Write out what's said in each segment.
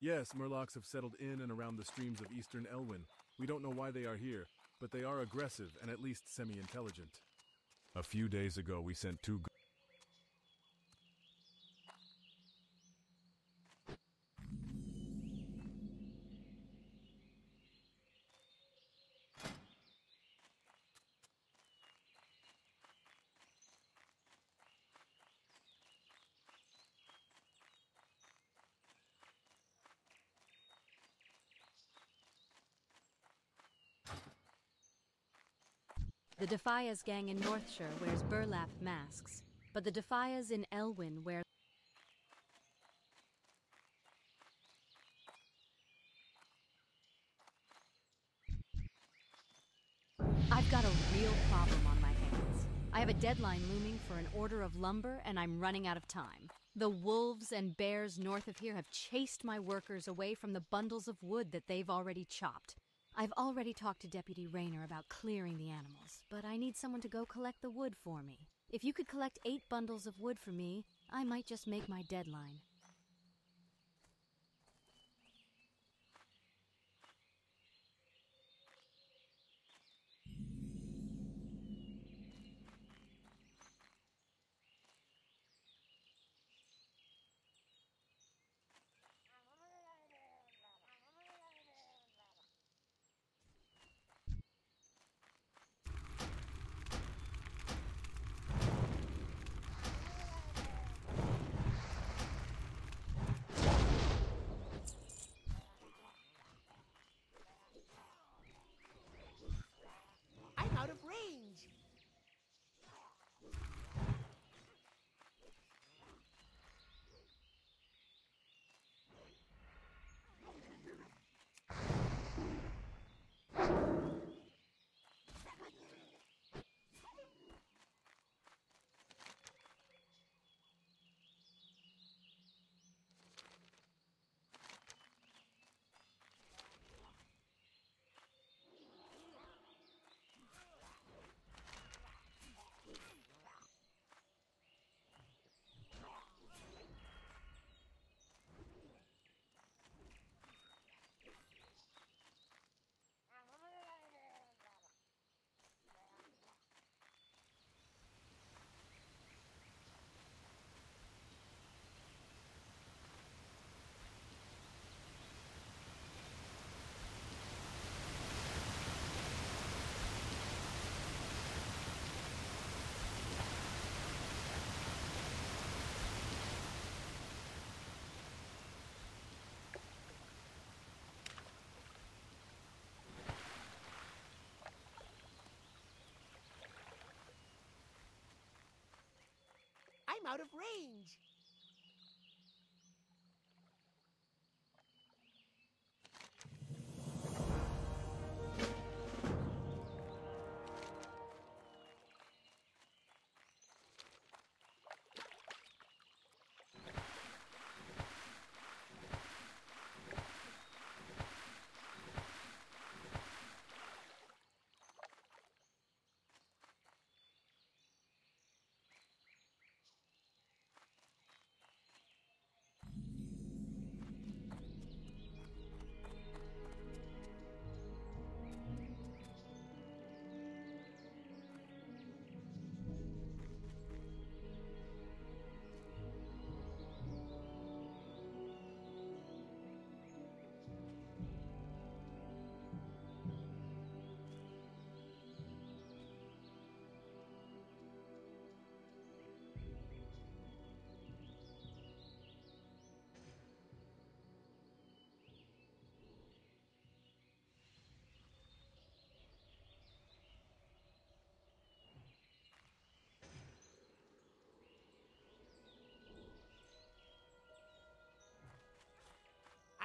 Yes, Murlocs have settled in and around the streams of eastern Elwynn. We don't know why they are here, but they are aggressive and at least semi intelligent. A few days ago, we sent two. The Defias gang in Northshire wears burlap masks, but the Defias in Elwynn wear I've got a real problem on my hands. I have a deadline looming for an order of lumber, and I'm running out of time. The wolves and bears north of here have chased my workers away from the bundles of wood that they've already chopped. I've already talked to Deputy Rainer about clearing the animals, but I need someone to go collect the wood for me. If you could collect eight bundles of wood for me, I might just make my deadline. Out of range.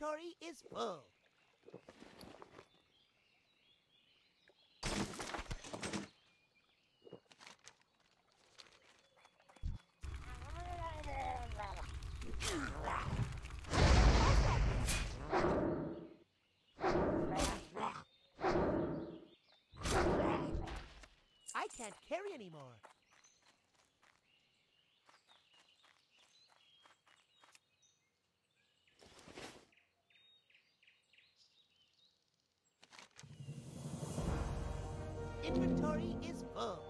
Inventory is full. I can't carry anymore. Inventory is full.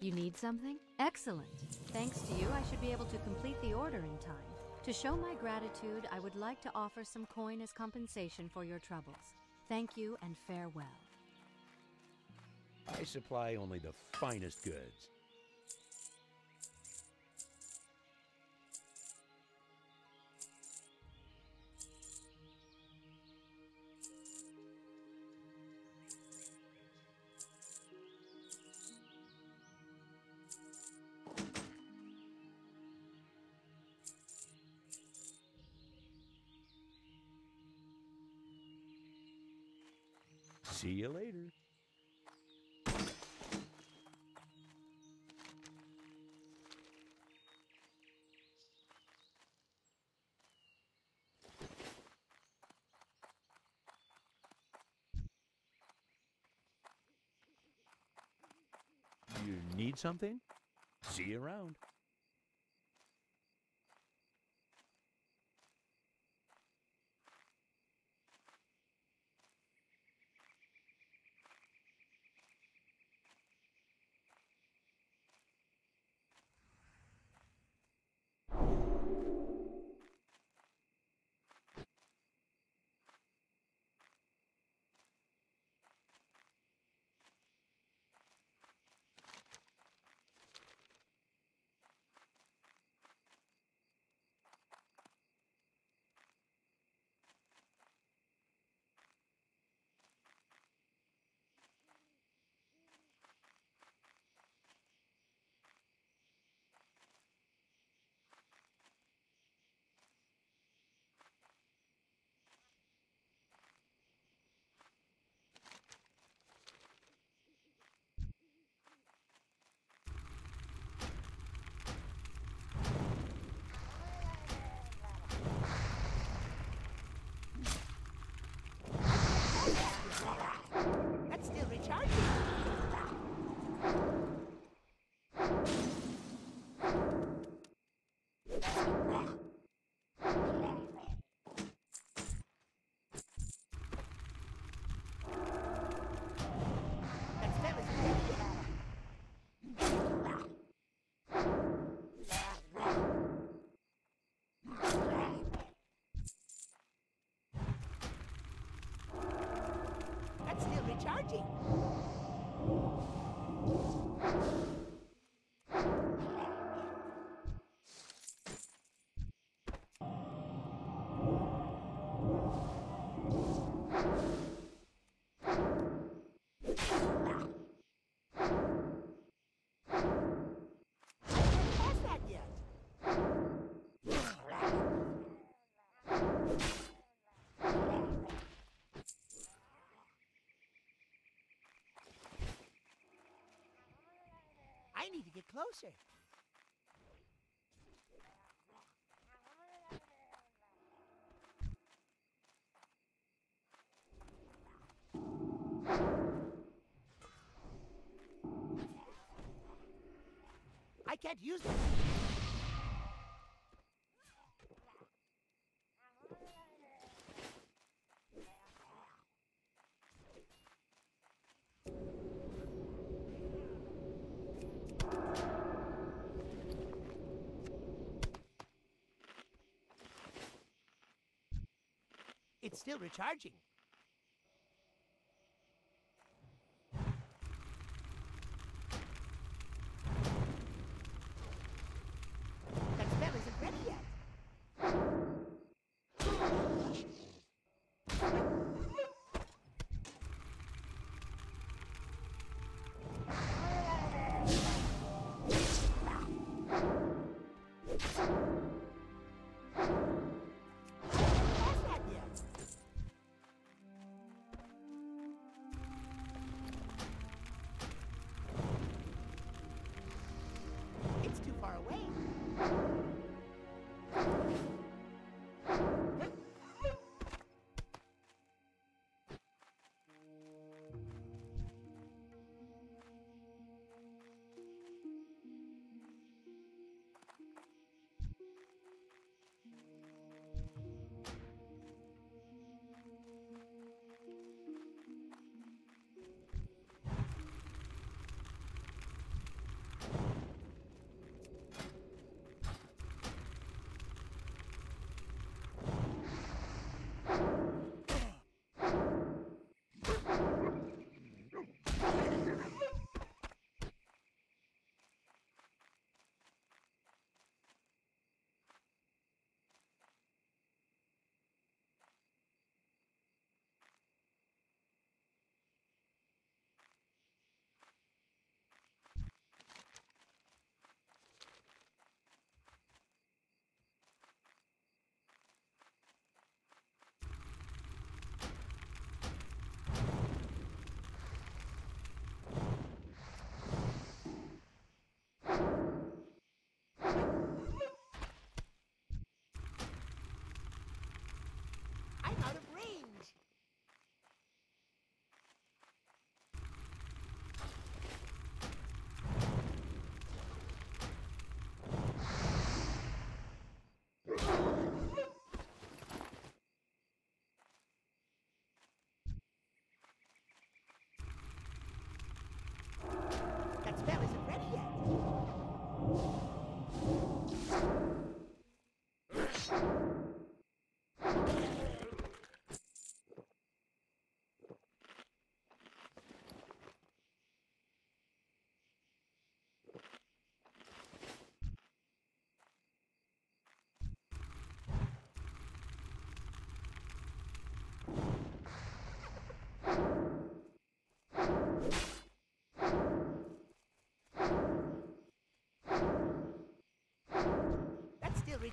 You need something? Excellent. Thanks to you, I should be able to complete the order in time. To show my gratitude, I would like to offer some coin as compensation for your troubles. Thank you and farewell. I supply only the finest goods. Something? See you around. G. I need to get closer. I can't use this. still recharging.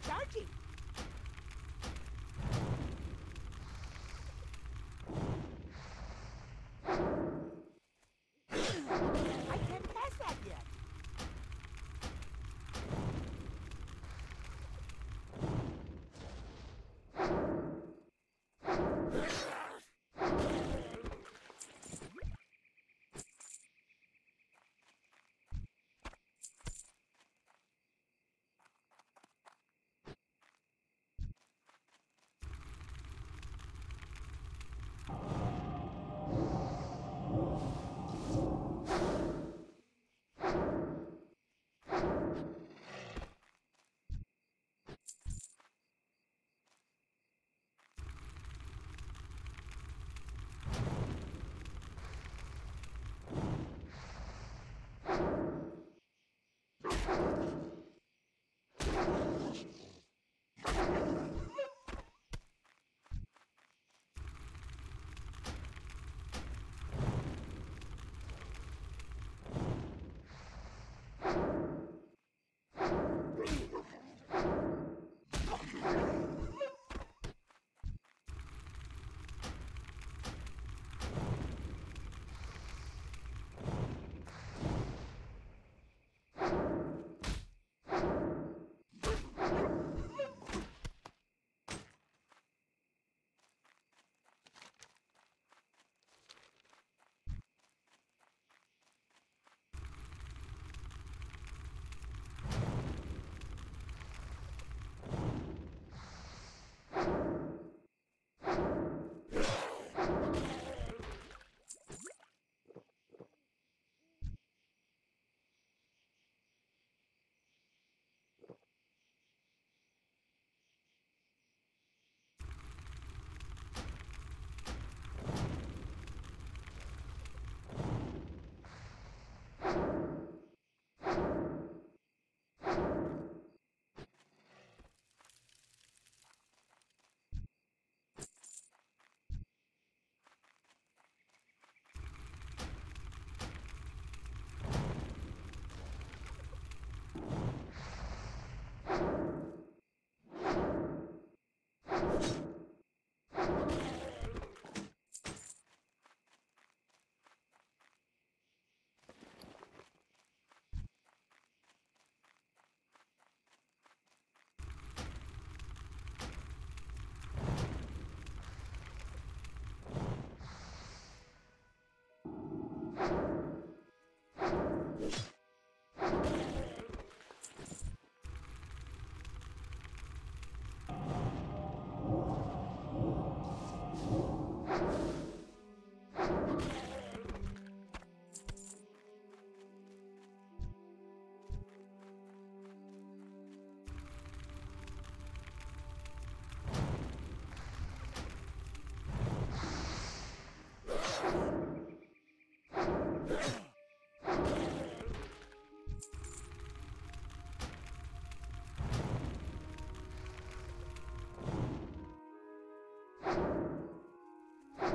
charging.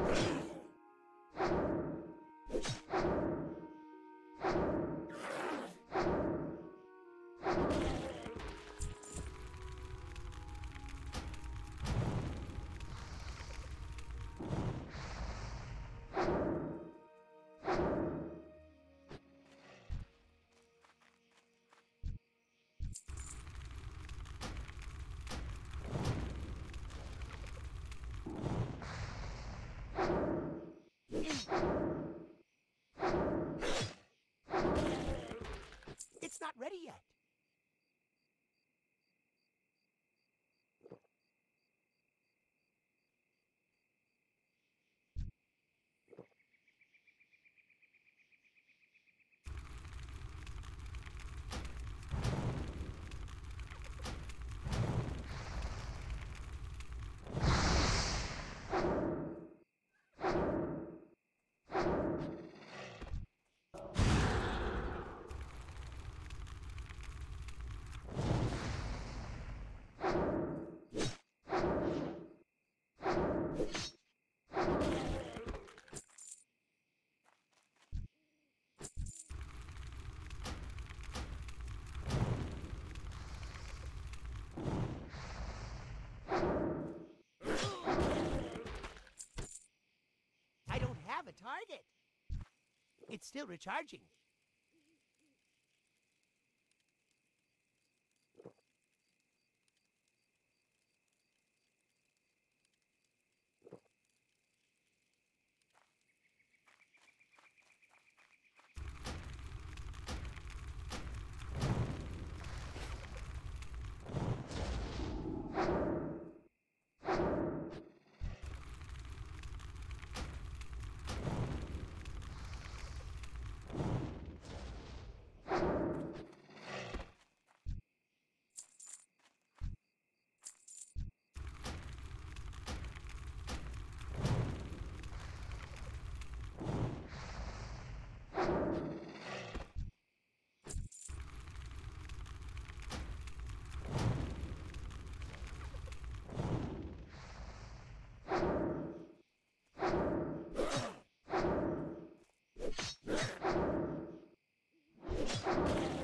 you It's not ready yet. I don't have a target. It's still recharging.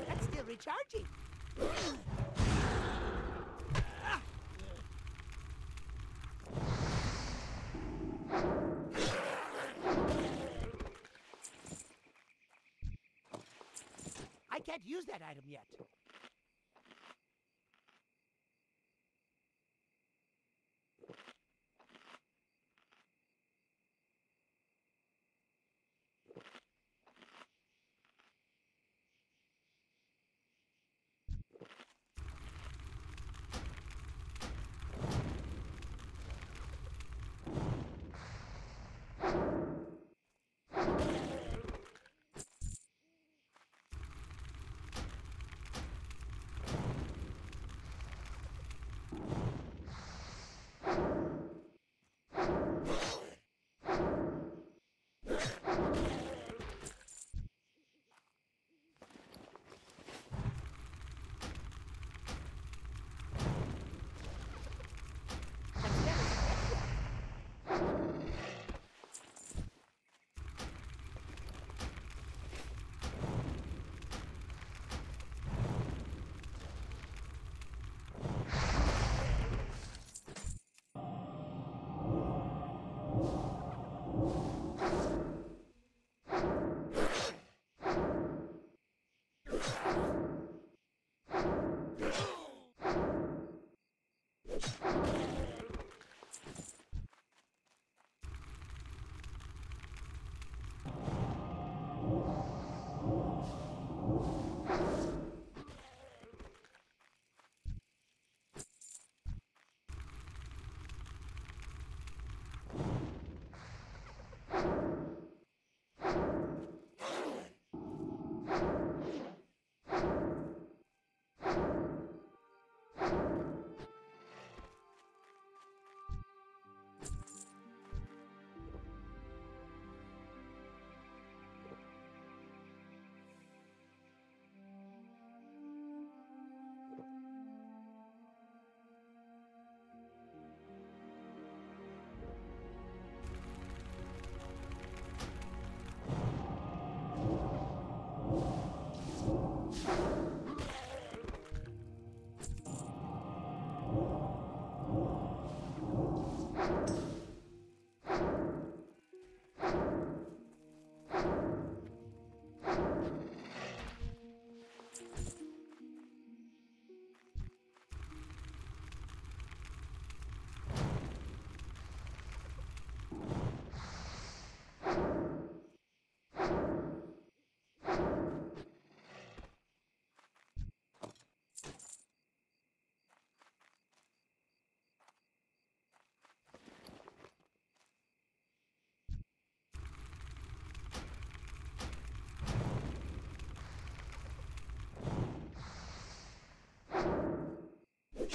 That's I can't use that item yet.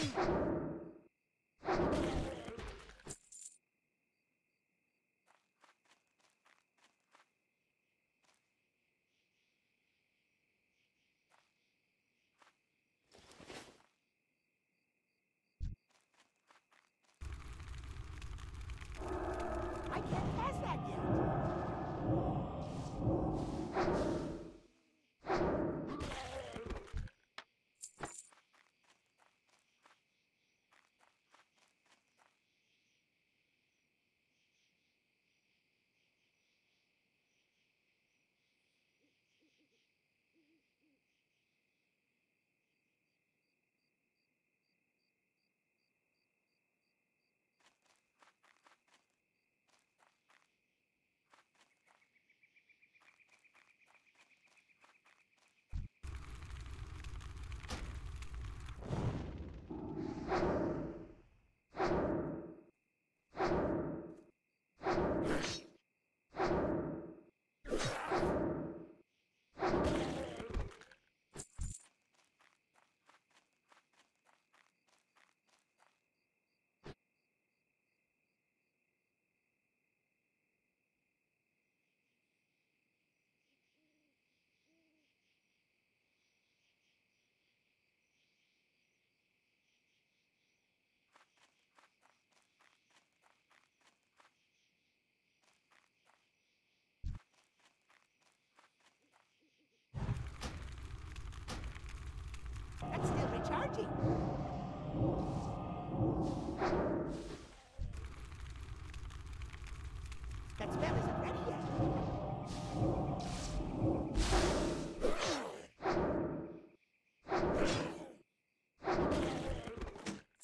Thank you.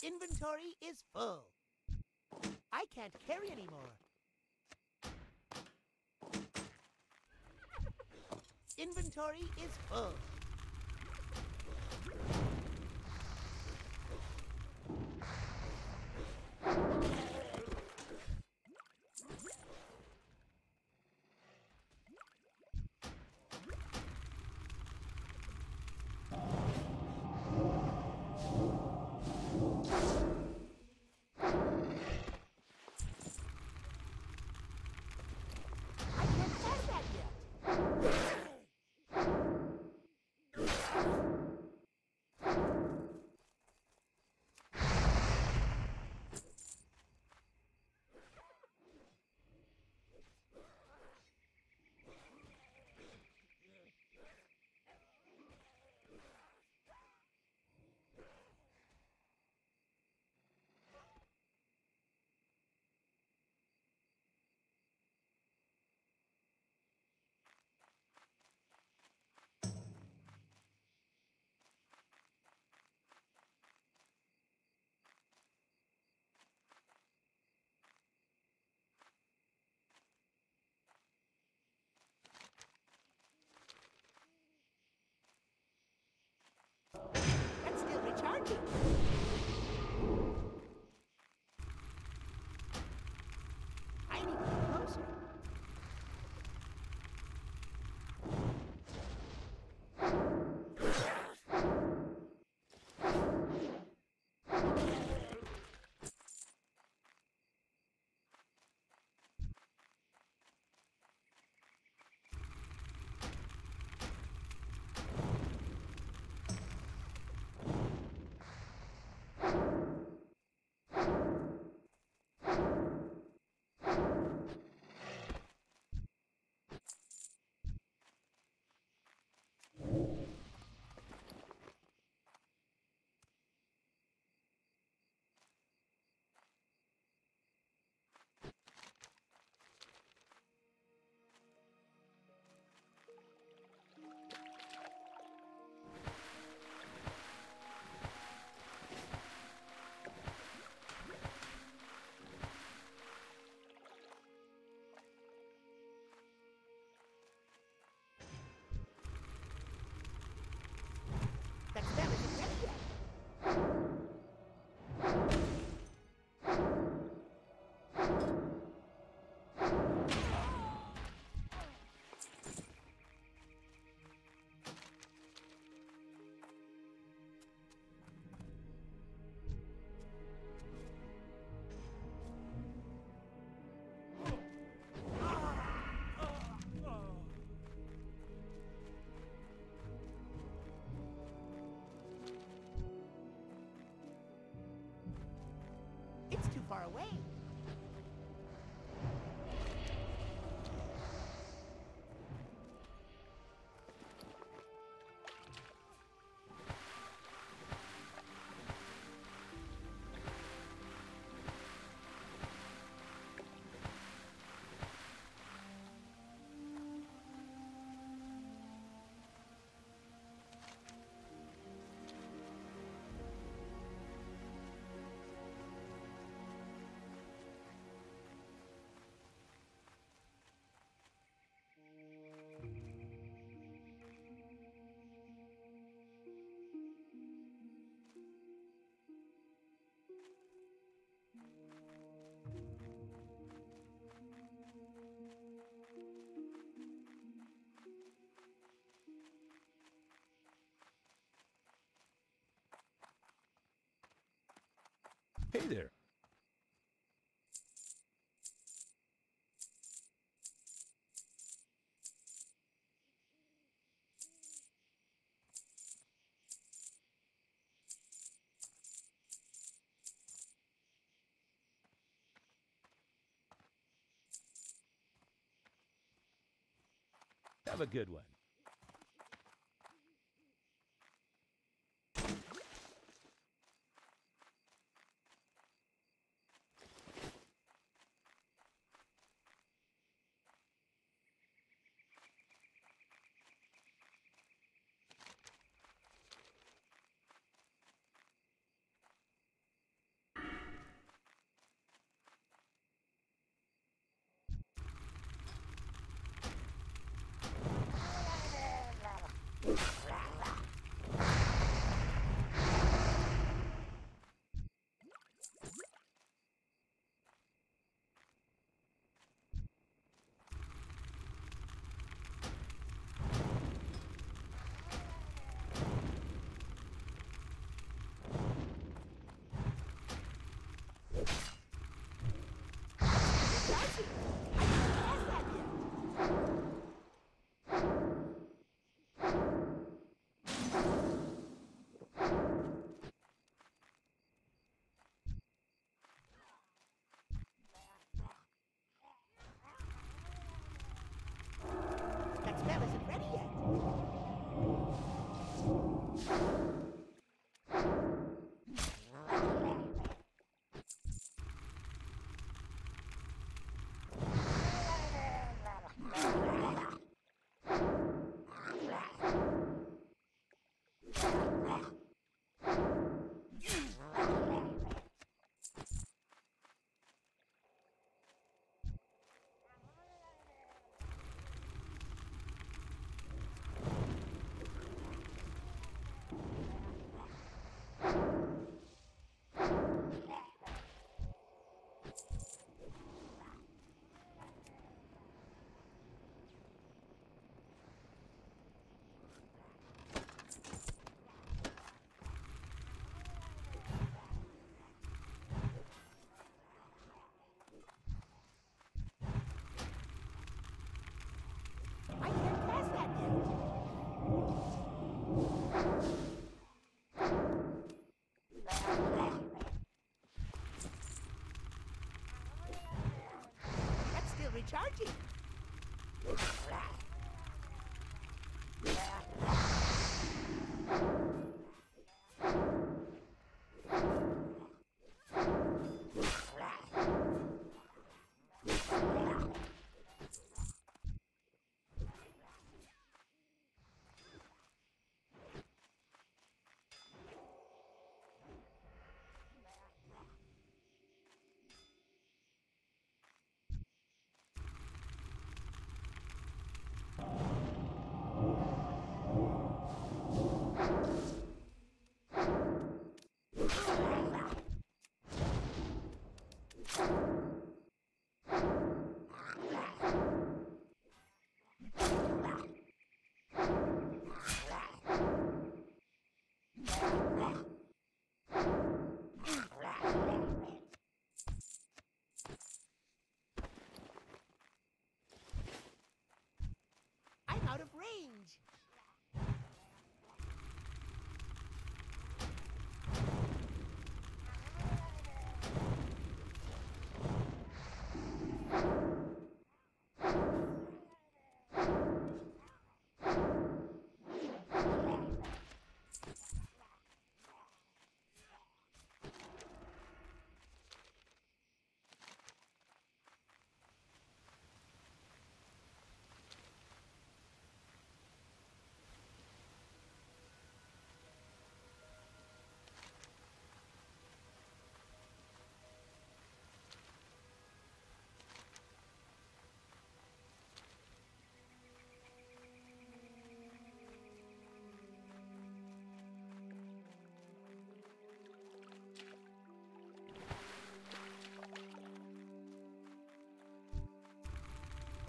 Inventory is full. I can't carry anymore. Inventory is full. Thank you. Far away. Hey there. Have a good one. Recharging.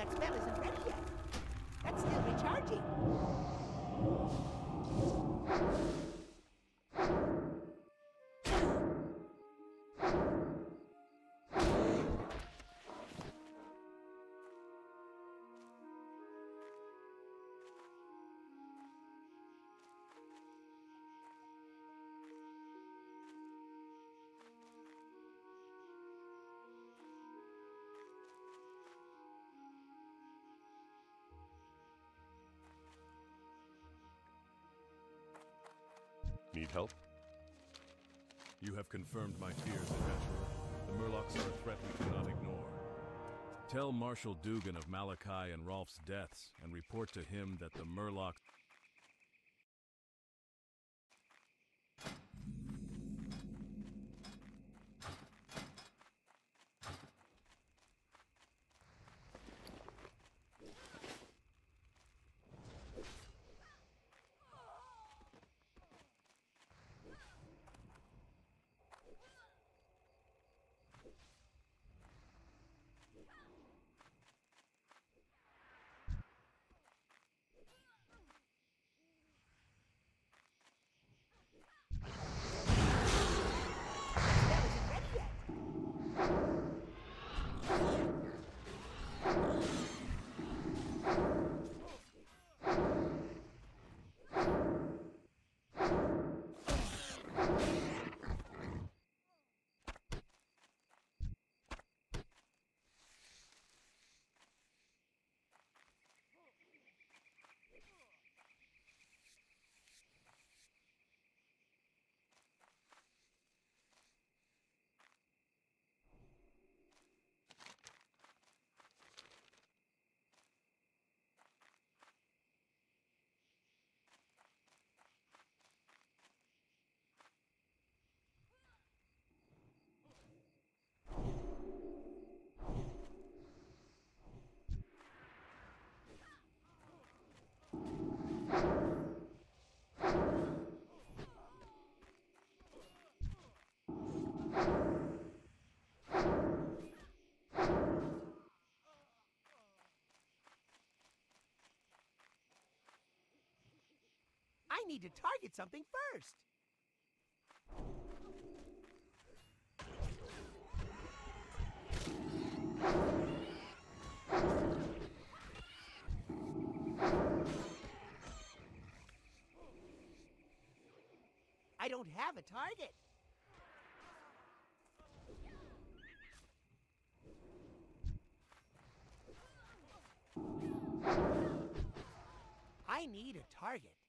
That spell isn't ready yet. That's still recharging. Help? You have confirmed my fears, Adventurer. The Murlocs are a threat we cannot ignore. Tell Marshal Dughan of Malakai and Rolf's deaths, and report to him that the Murlocs. I need to target something first. I don't have a target. I need a target.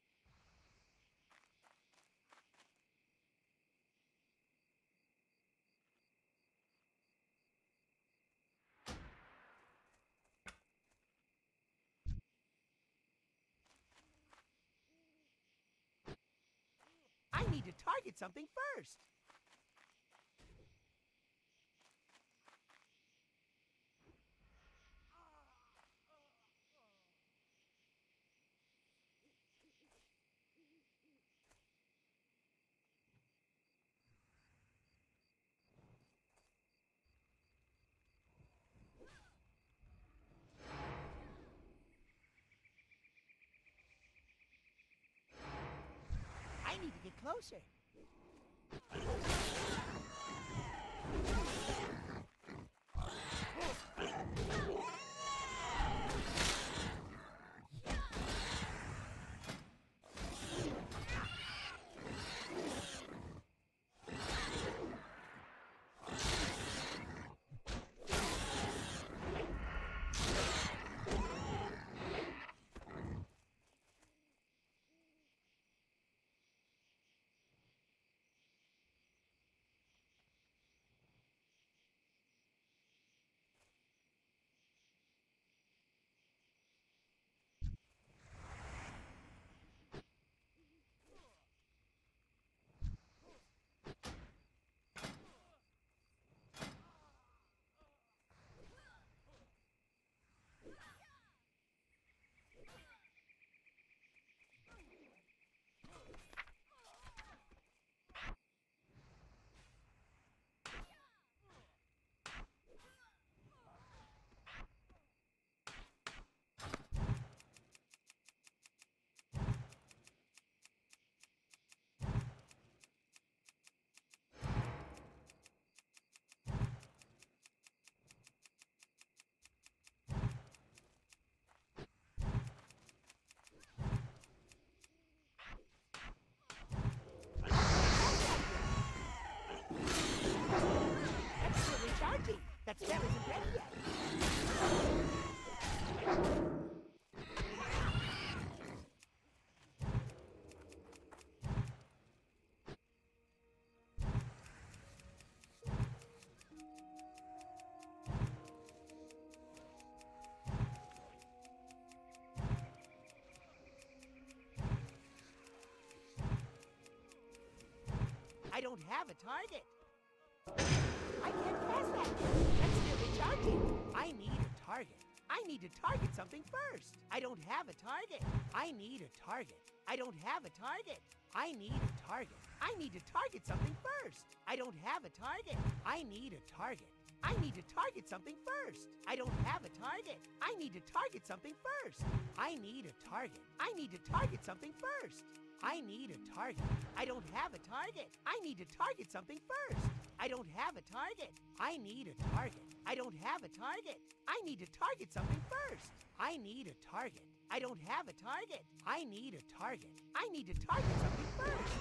Target something first. I need to get closer. I don't have a target. I can't pass that. That's still recharging. I need a target. I need to target something first. I don't have a target. I need a target. I don't have a target. I need a target. I need to target something first. I don't have a target. I need a target. I need to target something first. I don't have a target. I need to target something first. I need a target. I need to target something first. I need a target. I don't have a target. I need to target something first. I don't have a target. I need a target. I don't have a target. I need to target something first. I need a target. I don't have a target. I need a target. I need to target something first.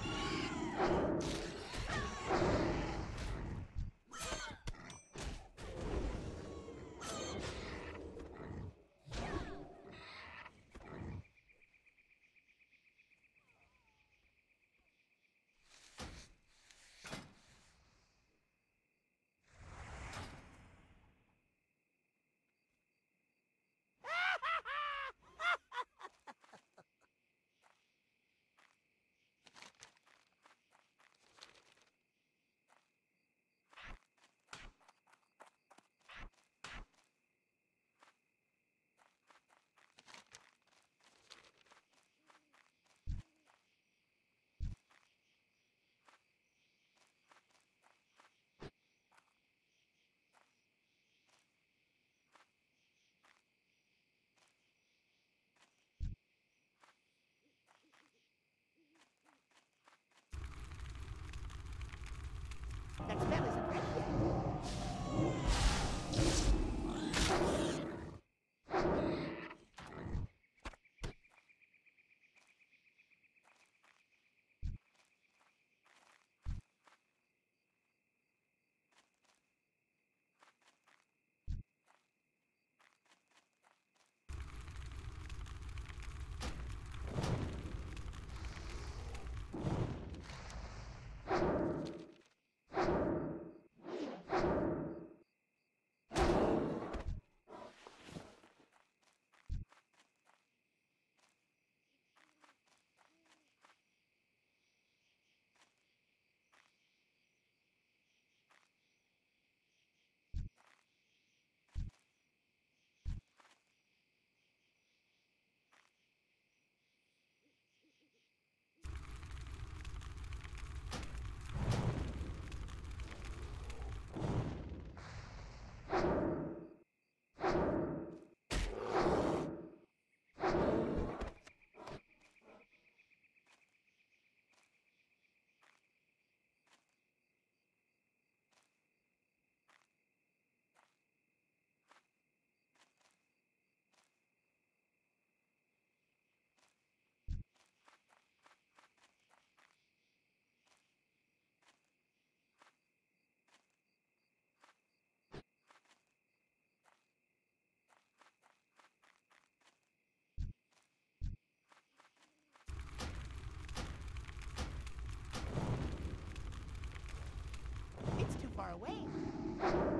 you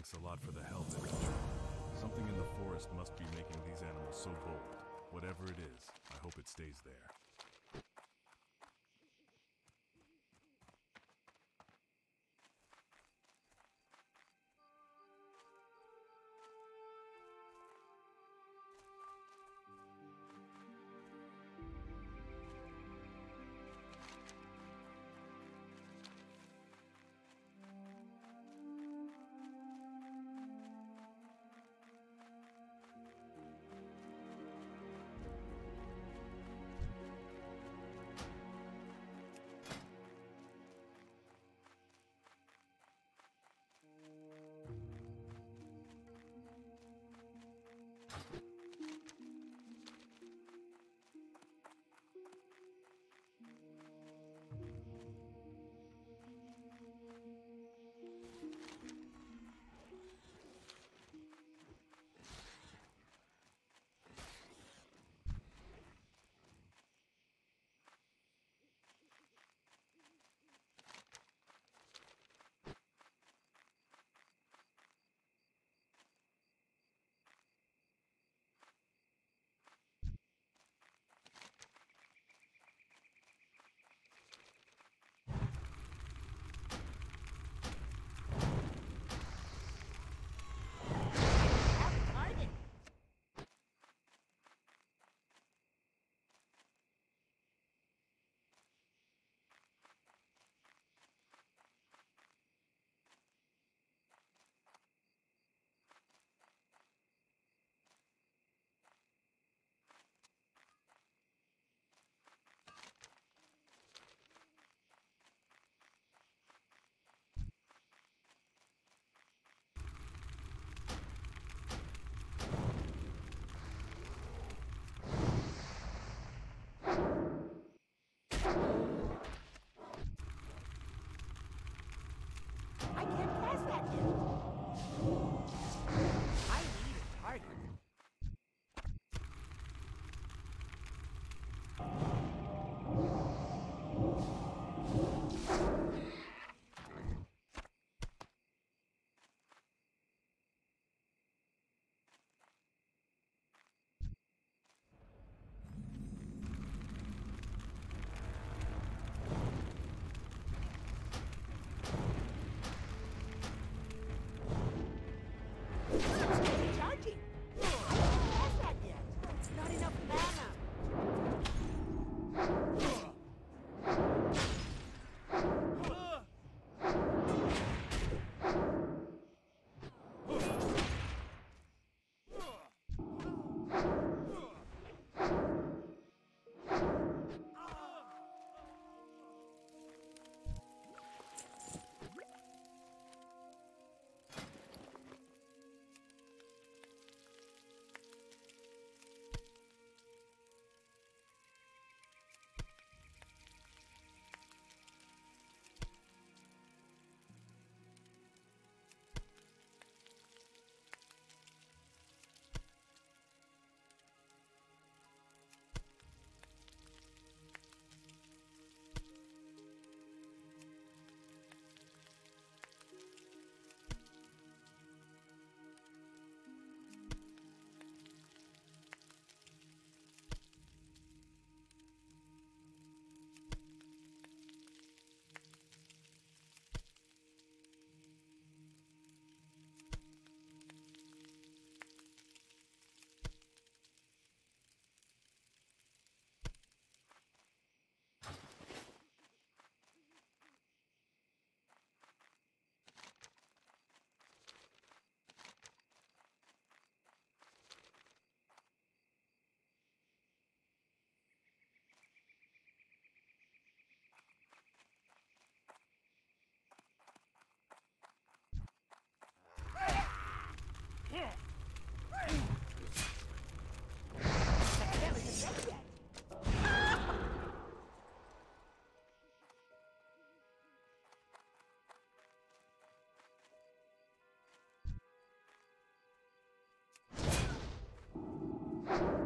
Thanks a lot for the help, adventurer. Something in the forest must be making these animals so bold. Whatever it is, I hope it stays there.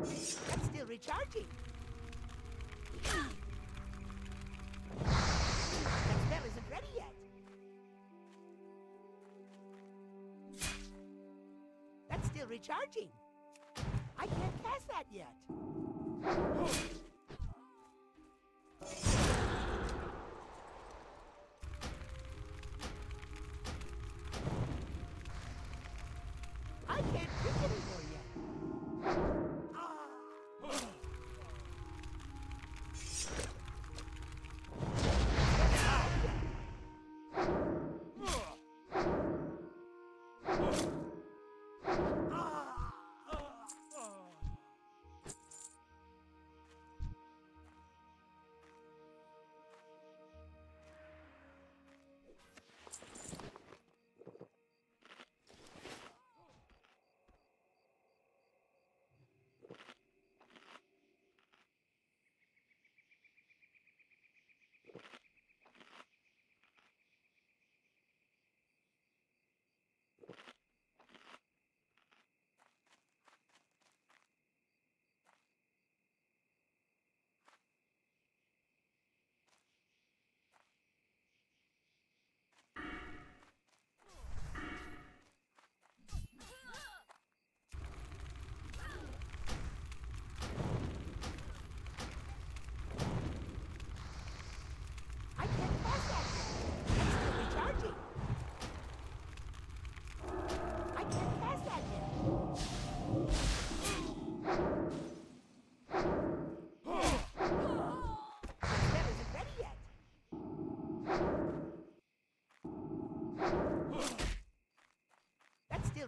Still recharging. that spell isn't ready yet. That's still recharging. I can't cast that yet. Oh.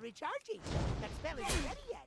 recharging. That spell isn't ready yet.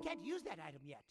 can't use that item yet.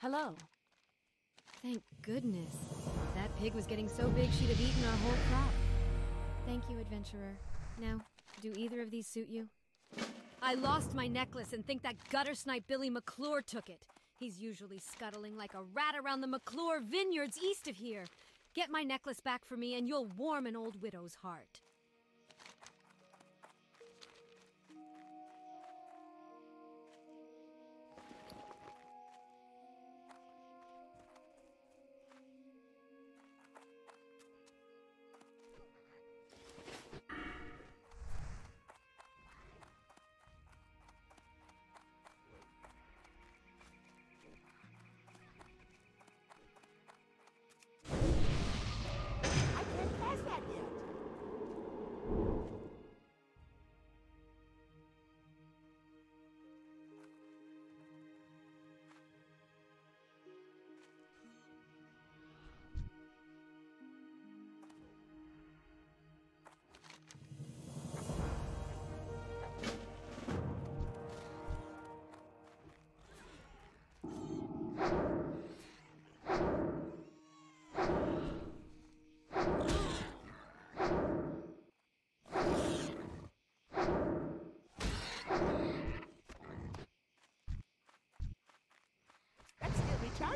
Hello. Thank goodness. That pig was getting so big she'd have eaten our whole crop. Thank you, adventurer. Now, do either of these suit you? I lost my necklace and think that gutter snipe Billy Maclure took it. He's usually scuttling like a rat around the Maclure vineyards east of here. Get my necklace back for me and you'll warm an old widow's heart.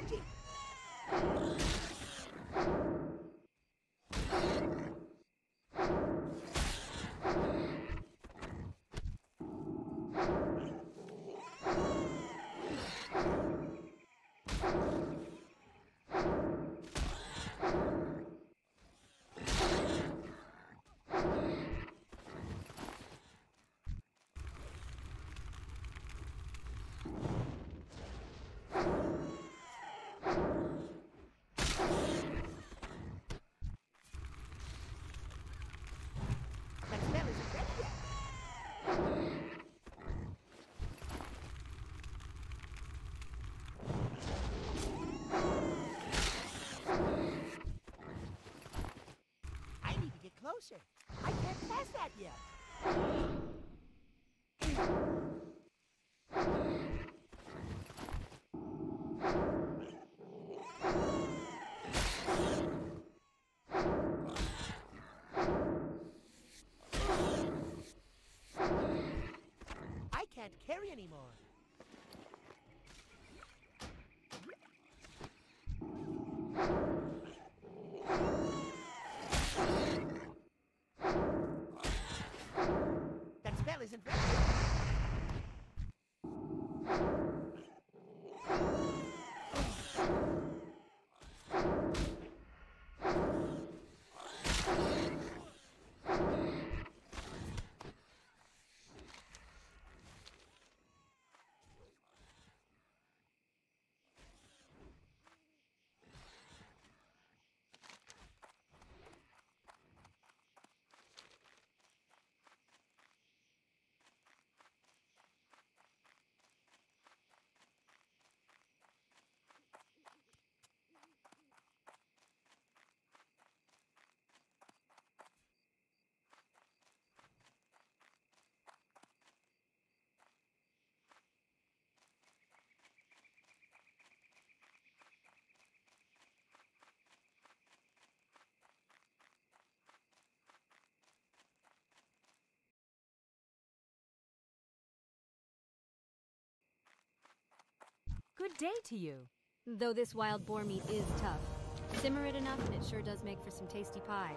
Still recharging. That spell isn't ready yet. I need to get closer. I can't pass that yet. I can't carry anymore. That spell isn't ready. Good day to you. Though this wild boar meat is tough. Simmer it enough and it sure does make for some tasty pie.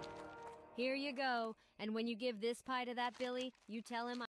Here you go, and when you give this pie to that Billy, you tell him